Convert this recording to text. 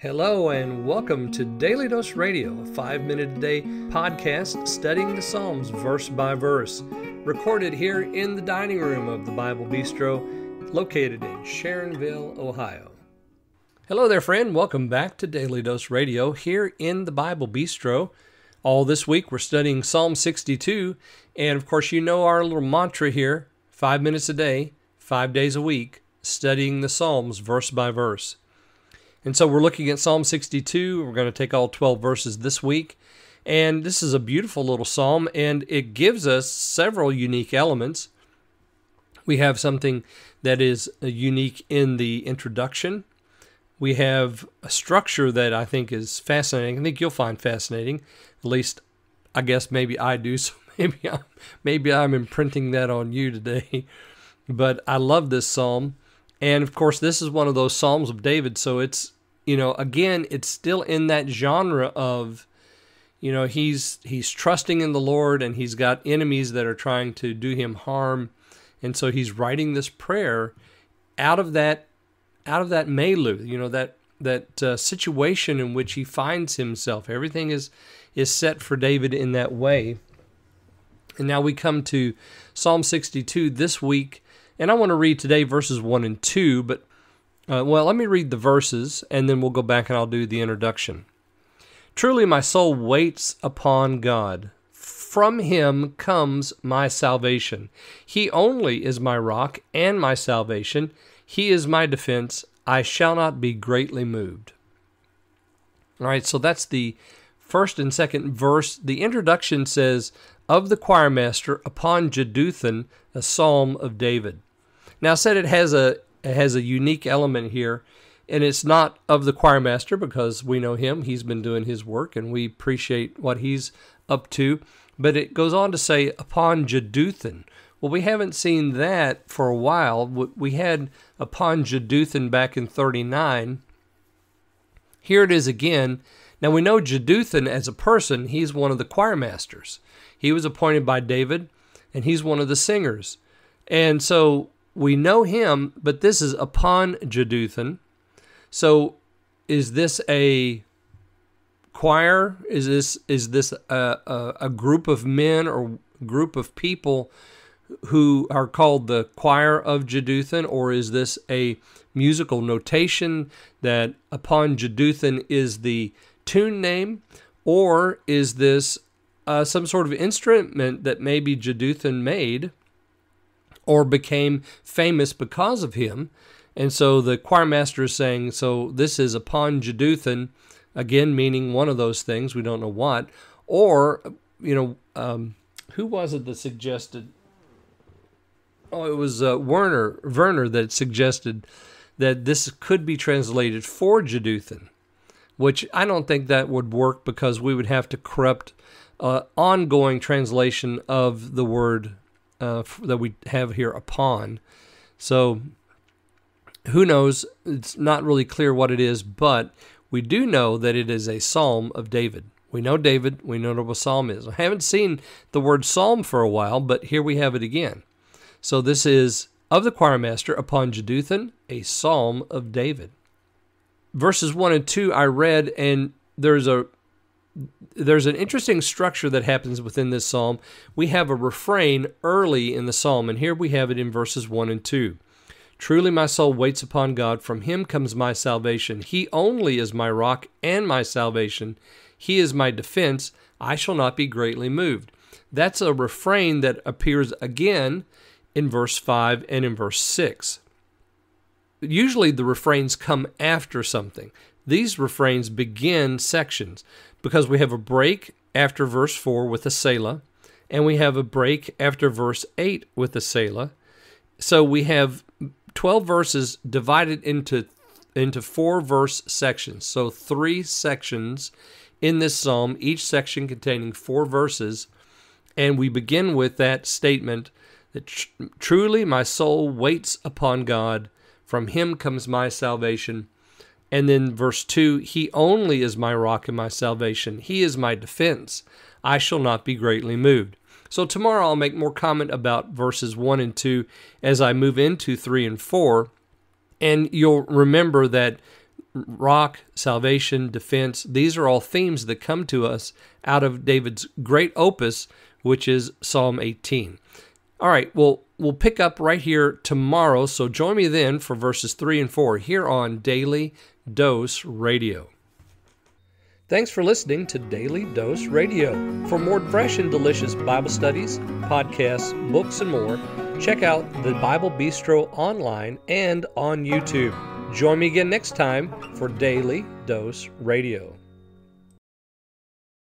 Hello, and welcome to Daily Dose Radio, a five minute a day podcast studying the Psalms verse by verse, recorded here in the dining room of the Bible Bistro, located in Sharonville, Ohio. Hello there, friend. Welcome back to Daily Dose Radio here in the Bible Bistro. All this week we're studying Psalm 62, and of course, you know our little mantra here five minutes a day, five days a week, studying the Psalms verse by verse. And so we're looking at Psalm 62. We're going to take all 12 verses this week. And this is a beautiful little psalm, and it gives us several unique elements. We have something that is uh, unique in the introduction. We have a structure that I think is fascinating. I think you'll find fascinating. At least, I guess maybe I do. So maybe I'm, maybe I'm imprinting that on you today. But I love this psalm. And of course, this is one of those Psalms of David. So it's, you know, again, it's still in that genre of, you know, he's he's trusting in the Lord and he's got enemies that are trying to do him harm. And so he's writing this prayer out of that out of that melu, you know, that that uh, situation in which he finds himself. Everything is is set for David in that way. And now we come to Psalm 62 this week and I want to read today verses 1 and 2, but uh, well, let me read the verses and then we'll go back and I'll do the introduction. Truly, my soul waits upon God. From him comes my salvation. He only is my rock and my salvation. He is my defense. I shall not be greatly moved. All right, so that's the first and second verse. The introduction says, Of the choirmaster upon Jeduthun, a psalm of David. Now, said it has a it has a unique element here, and it's not of the choir master because we know him; he's been doing his work, and we appreciate what he's up to. But it goes on to say upon Jeduthun. Well, we haven't seen that for a while. We had upon Jeduthun back in 39. Here it is again. Now we know Jeduthun as a person, he's one of the choir masters. He was appointed by David, and he's one of the singers. And so we know him, but this is upon Jeduthun. So is this a choir? Is this is this a, a, a, group of men or group of people who are called the choir of Jeduthun, or is this a musical notation that upon Jeduthun is the tune name, or is this uh, some sort of instrument that maybe Jeduthun made or became famous because of him. And so the choir master is saying, so this is upon Jeduthun, again, meaning one of those things, we don't know what. Or, you know, um, who was it that suggested? Oh, it was uh, Werner, Werner that suggested that this could be translated for Jeduthun, which I don't think that would work because we would have to corrupt uh, ongoing translation of the word uh, that we have here upon. So who knows? It's not really clear what it is, but we do know that it is a psalm of David. We know David, we know what a psalm is. I haven't seen the word psalm for a while, but here we have it again. So this is of the choir master upon Jeduthun, a psalm of David. Verses 1 and 2 I read, and there's a there's an interesting structure that happens within this psalm. We have a refrain early in the psalm, and here we have it in verses 1 and 2. Truly my soul waits upon God, from him comes my salvation. He only is my rock and my salvation. He is my defense. I shall not be greatly moved. That's a refrain that appears again in verse 5 and in verse 6. Usually the refrains come after something. These refrains begin sections because we have a break after verse 4 with a Selah, and we have a break after verse 8 with a Selah. So we have 12 verses divided into into four verse sections. So three sections in this psalm, each section containing four verses, and we begin with that statement that truly my soul waits upon God, from him comes my salvation. And then verse 2 He only is my rock and my salvation. He is my defense. I shall not be greatly moved. So tomorrow I'll make more comment about verses 1 and 2 as I move into 3 and 4. And you'll remember that rock, salvation, defense. These are all themes that come to us out of David's great opus, which is Psalm 18. All right, well, we'll pick up right here tomorrow, so join me then for verses 3 and 4 here on Daily Dose Radio. Thanks for listening to Daily Dose Radio. For more fresh and delicious Bible studies, podcasts, books, and more, check out the Bible Bistro online and on YouTube. Join me again next time for Daily Dose Radio.